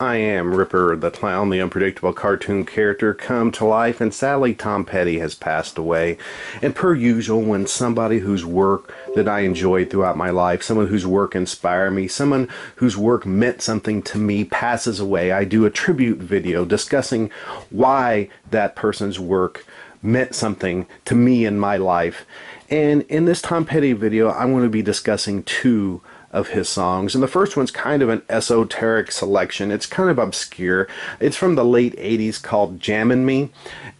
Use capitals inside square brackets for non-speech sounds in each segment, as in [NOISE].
I am Ripper the Clown, the unpredictable cartoon character, come to life, and sadly Tom Petty has passed away. And per usual, when somebody whose work that I enjoyed throughout my life, someone whose work inspired me, someone whose work meant something to me passes away, I do a tribute video discussing why that person's work meant something to me in my life. And in this Tom Petty video, I'm going to be discussing two of his songs. And the first one's kind of an esoteric selection. It's kind of obscure. It's from the late 80s called Jammin' Me.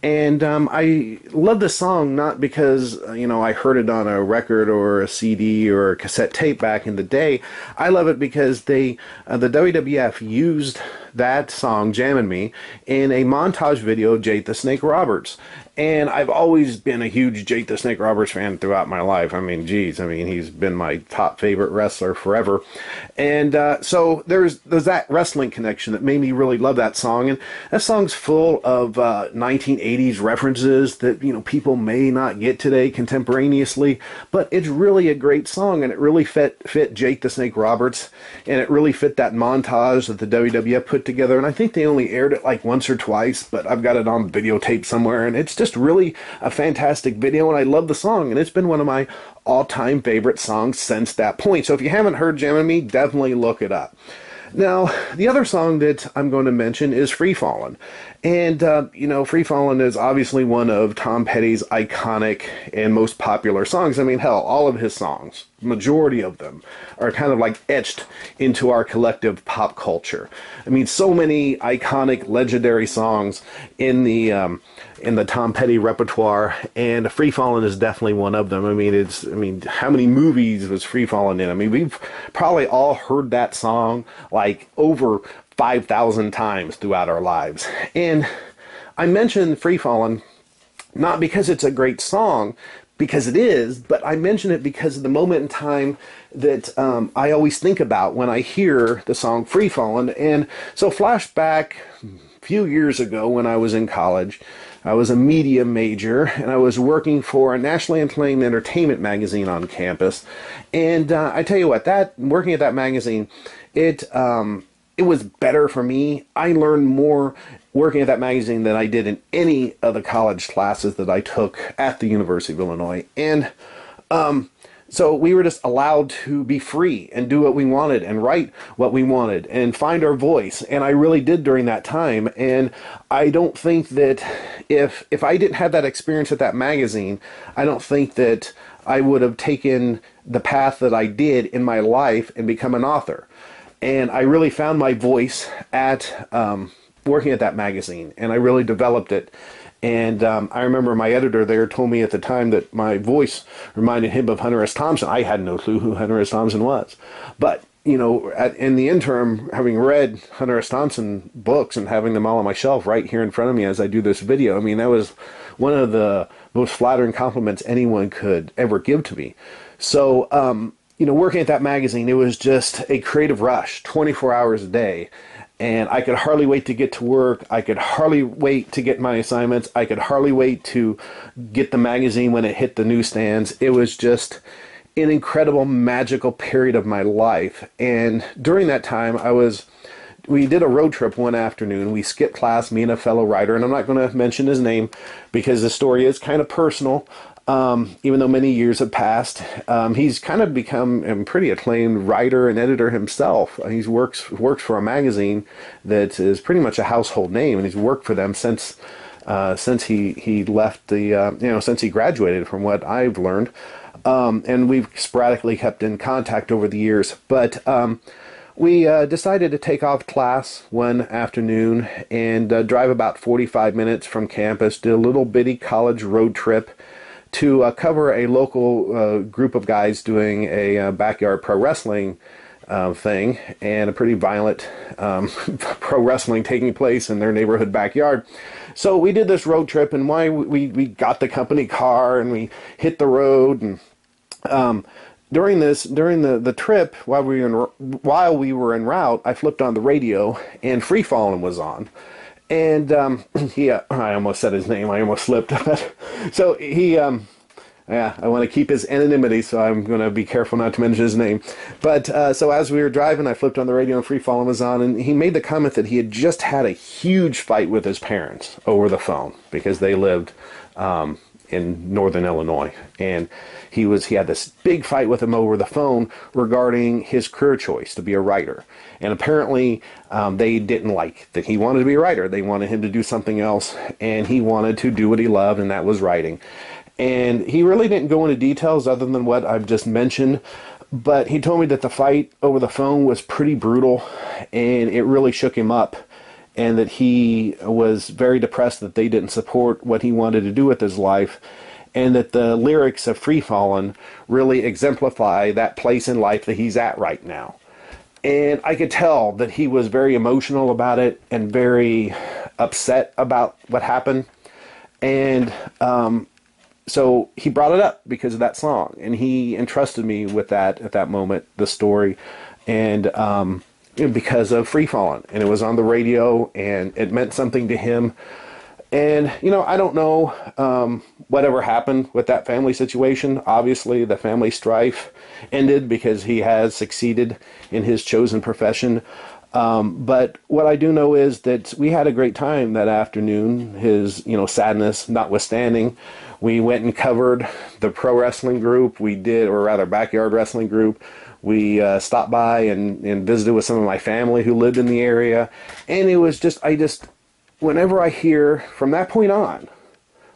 And um, I love the song not because, uh, you know, I heard it on a record or a CD or a cassette tape back in the day. I love it because they, uh, the WWF used that song, Jammin' Me, in a montage video of Jake the Snake Roberts. And I've always been a huge Jake the Snake Roberts fan throughout my life. I mean, geez, I mean, he's been my top favorite wrestler forever. And uh, so there's there's that wrestling connection that made me really love that song. And that song's full of uh, 1980s references that you know people may not get today contemporaneously, but it's really a great song, and it really fit fit Jake the Snake Roberts, and it really fit that montage that the WWF put together. And I think they only aired it like once or twice, but I've got it on videotape somewhere, and it's just really a fantastic video, and I love the song, and it's been one of my all-time favorite songs since that point. So if you haven't heard Jammin' Me, definitely look it up. Now, the other song that I'm going to mention is Free Fallin'. And, uh, you know, Free Fallin' is obviously one of Tom Petty's iconic and most popular songs. I mean, hell, all of his songs, majority of them, are kind of like etched into our collective pop culture. I mean, so many iconic, legendary songs in the um, in the Tom Petty repertoire, and Free Fallin' is definitely one of them. I mean, it's I mean, how many movies was Free Fallin' in? I mean, we've probably all heard that song like over five thousand times throughout our lives. And I mentioned Free Fallin' not because it's a great song, because it is, but I mention it because of the moment in time that um, I always think about when I hear the song Free Fallin'. And so, flashback a few years ago when I was in college, I was a media major and I was working for a nationally acclaimed entertainment magazine on campus. And uh, I tell you what, that working at that magazine, it um, it was better for me. I learned more working at that magazine than I did in any of the college classes that I took at the University of Illinois. And um, so we were just allowed to be free and do what we wanted and write what we wanted and find our voice. And I really did during that time. And I don't think that if if I didn't have that experience at that magazine, I don't think that I would have taken the path that I did in my life and become an author. And I really found my voice at um, working at that magazine, and I really developed it and um, I remember my editor there told me at the time that my voice reminded him of Hunter S. Thompson. I had no clue who Hunter S. Thompson was. But, you know, at, in the interim, having read Hunter S. Thompson books and having them all on my shelf right here in front of me as I do this video, I mean, that was one of the most flattering compliments anyone could ever give to me. So, um, you know, working at that magazine, it was just a creative rush, 24 hours a day and I could hardly wait to get to work. I could hardly wait to get my assignments. I could hardly wait to get the magazine when it hit the newsstands. It was just an incredible, magical period of my life. And during that time, I was. We did a road trip one afternoon. We skipped class, me and a fellow writer, and I'm not going to mention his name because the story is kind of personal. Um, even though many years have passed, um, he's kind of become a pretty acclaimed writer and editor himself. He's works works for a magazine that is pretty much a household name, and he's worked for them since uh, since he he left the uh, you know since he graduated. From what I've learned, um, and we've sporadically kept in contact over the years, but. Um, we uh, decided to take off class one afternoon and uh, drive about 45 minutes from campus, did a little bitty college road trip to uh, cover a local uh, group of guys doing a uh, backyard pro wrestling uh, thing and a pretty violent um, [LAUGHS] pro wrestling taking place in their neighborhood backyard. So we did this road trip, and why we we got the company car and we hit the road and. Um, during this during the, the trip while we were in, while we were en route, I flipped on the radio and Free Fallin' was on, and um, [CLEARS THROAT] he uh, [CLEARS THROAT] I almost said his name I almost slipped [LAUGHS] so he um, Yeah, I want to keep his anonymity, so I'm going to be careful not to mention his name. But uh, so as we were driving, I flipped on the radio and Free Falling was on, and he made the comment that he had just had a huge fight with his parents over the phone because they lived um, in northern Illinois, and he was he had this big fight with him over the phone regarding his career choice to be a writer, and apparently um, they didn't like that he wanted to be a writer. They wanted him to do something else, and he wanted to do what he loved, and that was writing. And he really didn't go into details other than what I've just mentioned, but he told me that the fight over the phone was pretty brutal, and it really shook him up and that he was very depressed that they didn't support what he wanted to do with his life and that the lyrics of Free Fallin' really exemplify that place in life that he's at right now. And I could tell that he was very emotional about it and very upset about what happened. And um, so he brought it up because of that song, and he entrusted me with that at that moment, the story. And um, because of Free Fallin', and it was on the radio, and it meant something to him. And you know, I don't know um, whatever happened with that family situation. Obviously, the family strife ended because he has succeeded in his chosen profession. Um, but what I do know is that we had a great time that afternoon. His, you know, sadness notwithstanding, we went and covered the pro wrestling group. We did, or rather, backyard wrestling group we uh, stopped by and, and visited with some of my family who lived in the area. And it was just, I just, whenever I hear, from that point on,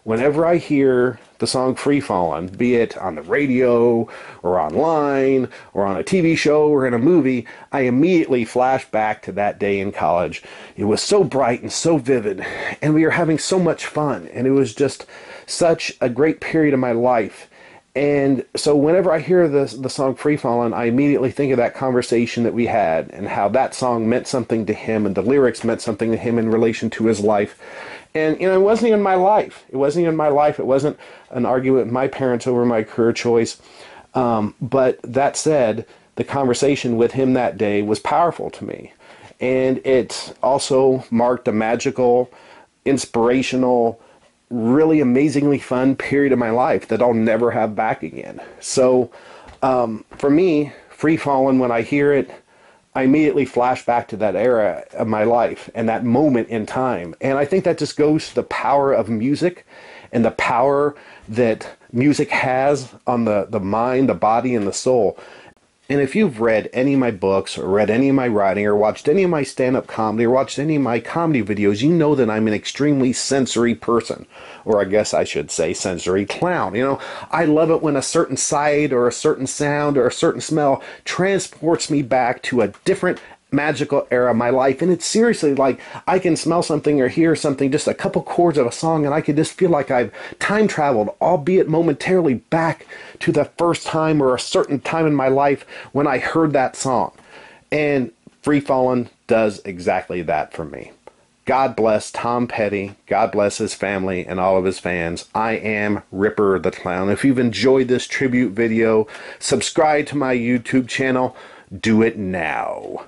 whenever I hear the song Free Fallin', be it on the radio or online or on a TV show or in a movie, I immediately flash back to that day in college. It was so bright and so vivid, and we were having so much fun, and it was just such a great period of my life. And so whenever I hear the the song Free Fallin', I immediately think of that conversation that we had and how that song meant something to him and the lyrics meant something to him in relation to his life. And you know, it wasn't even my life. It wasn't even my life. It wasn't an argument with my parents over my career choice. Um, but that said, the conversation with him that day was powerful to me. And it also marked a magical, inspirational, really amazingly fun period of my life that I'll never have back again. So um, for me, Free Fallin', when I hear it, I immediately flash back to that era of my life and that moment in time. And I think that just goes to the power of music and the power that music has on the, the mind, the body, and the soul. And if you've read any of my books or read any of my writing or watched any of my stand up comedy or watched any of my comedy videos, you know that I'm an extremely sensory person. Or I guess I should say sensory clown. You know, I love it when a certain sight or a certain sound or a certain smell transports me back to a different magical era of my life. And it's seriously like I can smell something or hear something, just a couple chords of a song, and I can just feel like I've time traveled, albeit momentarily, back to the first time or a certain time in my life when I heard that song. And Free Fallin' does exactly that for me. God bless Tom Petty. God bless his family and all of his fans. I am Ripper the Clown. If you've enjoyed this tribute video, subscribe to my YouTube channel. Do it now.